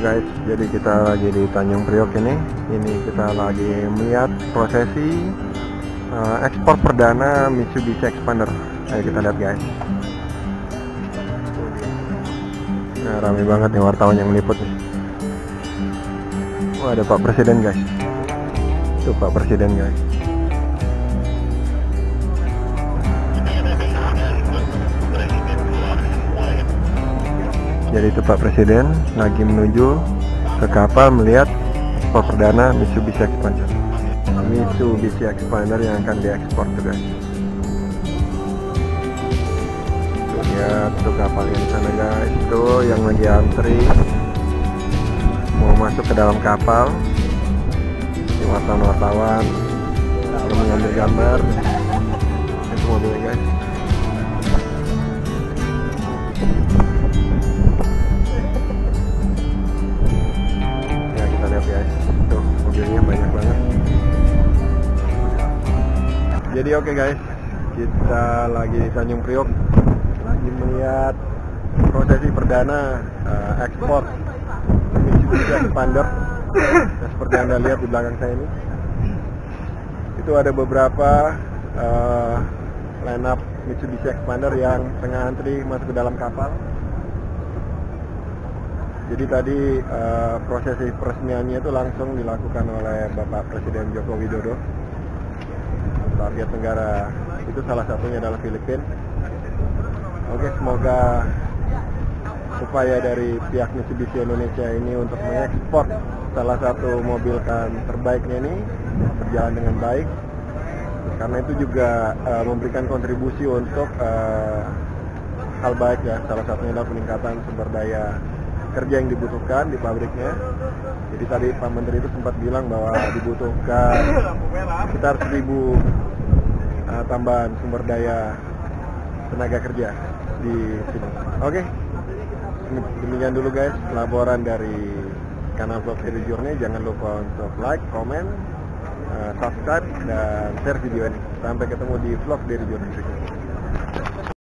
guys, jadi kita lagi di Tanjung Priok ini. Ini kita lagi melihat prosesi uh, ekspor perdana Mitsubishi Expander. Ayo kita lihat guys. Nah, rame banget nih wartawan yang meliput nih. Wah, ada Pak Presiden guys. Itu Pak Presiden guys. Jadi itu Pak Presiden lagi menuju ke kapal melihat ekspor perdana Mitsubishi Expander. Mitsubishi Expander yang akan diekspor tuh guys. Lihat tuh kapal yang sana guys. Tuh yang lagi antri mau masuk ke dalam kapal. Wartawan-wartawan mengambil gambar. Itu mobilnya guys. Jadi oke guys. Kita lagi di Tanjung Priok. Lagi melihat prosesi perdana eh, ekspor. Mitsubishi Expander nah, seperti anda lihat di belakang saya ini. Itu ada beberapa eh, line up Mitsubishi Expander yang tengah antri masuk ke dalam kapal. Jadi tadi eh, prosesi peresmiannya itu langsung dilakukan oleh Bapak Presiden Joko Widodo. Target negara itu salah satunya adalah Filipina. Oke, semoga upaya dari pihak Mitsubishi Indonesia ini untuk mengekspor salah satu mobil kan terbaiknya ini berjalan dengan baik. Karena itu juga eh, memberikan kontribusi untuk eh, hal baik ya. Salah satunya adalah peningkatan sumber daya kerja yang dibutuhkan di pabriknya. Jadi tadi Pak Menteri itu sempat bilang bahwa dibutuhkan sekitar 1000 uh, tambahan sumber daya tenaga kerja di sini. Oke, demikian dulu guys laporan dari kanal vlog Seri Journey. Jangan lupa untuk like, komen, uh, subscribe, dan share video ini. Sampai ketemu di vlog dari Journey.